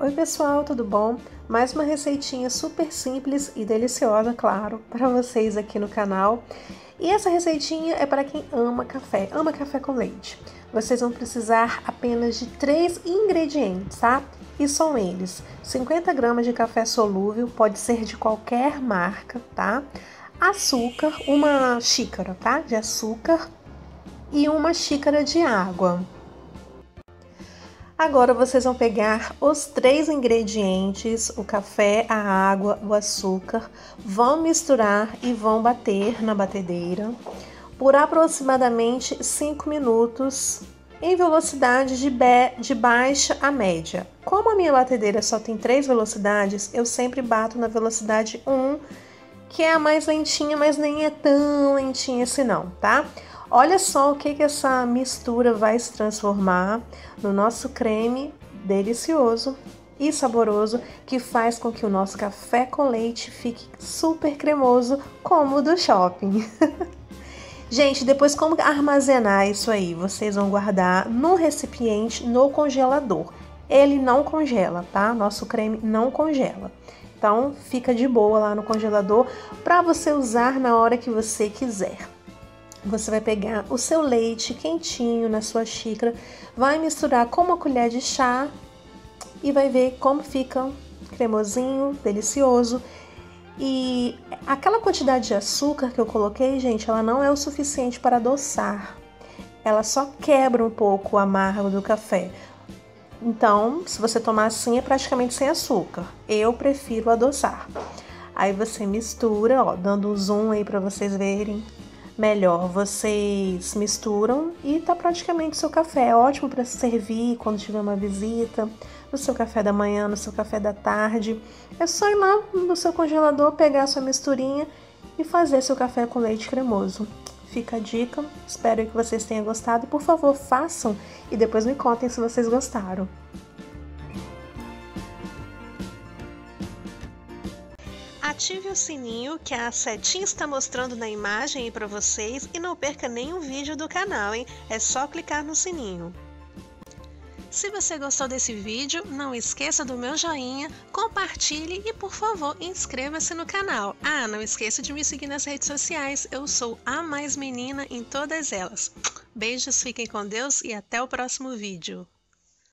Oi pessoal, tudo bom? Mais uma receitinha super simples e deliciosa, claro, para vocês aqui no canal. E essa receitinha é para quem ama café, ama café com leite. Vocês vão precisar apenas de três ingredientes, tá? E são eles: 50 gramas de café solúvel, pode ser de qualquer marca, tá? Açúcar, uma xícara, tá? De açúcar e uma xícara de água. Agora vocês vão pegar os três ingredientes, o café, a água, o açúcar, vão misturar e vão bater na batedeira por aproximadamente 5 minutos em velocidade de, de baixa a média. Como a minha batedeira só tem três velocidades, eu sempre bato na velocidade 1, que é a mais lentinha, mas nem é tão lentinha assim não, tá? Olha só o que, que essa mistura vai se transformar no nosso creme delicioso e saboroso que faz com que o nosso café com leite fique super cremoso, como o do shopping. Gente, depois como armazenar isso aí? Vocês vão guardar no recipiente no congelador. Ele não congela, tá? Nosso creme não congela. Então, fica de boa lá no congelador para você usar na hora que você quiser. Você vai pegar o seu leite quentinho na sua xícara, vai misturar com uma colher de chá e vai ver como fica cremosinho, delicioso. E aquela quantidade de açúcar que eu coloquei, gente, ela não é o suficiente para adoçar. Ela só quebra um pouco o amargo do café. Então, se você tomar assim, é praticamente sem açúcar. Eu prefiro adoçar. Aí você mistura, ó, dando um zoom aí para vocês verem melhor. Vocês misturam e tá praticamente o seu café. É ótimo para servir quando tiver uma visita, no seu café da manhã, no seu café da tarde. É só ir lá no seu congelador, pegar a sua misturinha e fazer seu café com leite cremoso. Fica a dica, espero que vocês tenham gostado por favor façam e depois me contem se vocês gostaram. Ative o sininho que a setinha está mostrando na imagem aí para vocês e não perca nenhum vídeo do canal, hein? É só clicar no sininho. Se você gostou desse vídeo, não esqueça do meu joinha, compartilhe e, por favor, inscreva-se no canal. Ah, não esqueça de me seguir nas redes sociais. Eu sou a mais menina em todas elas. Beijos, fiquem com Deus e até o próximo vídeo.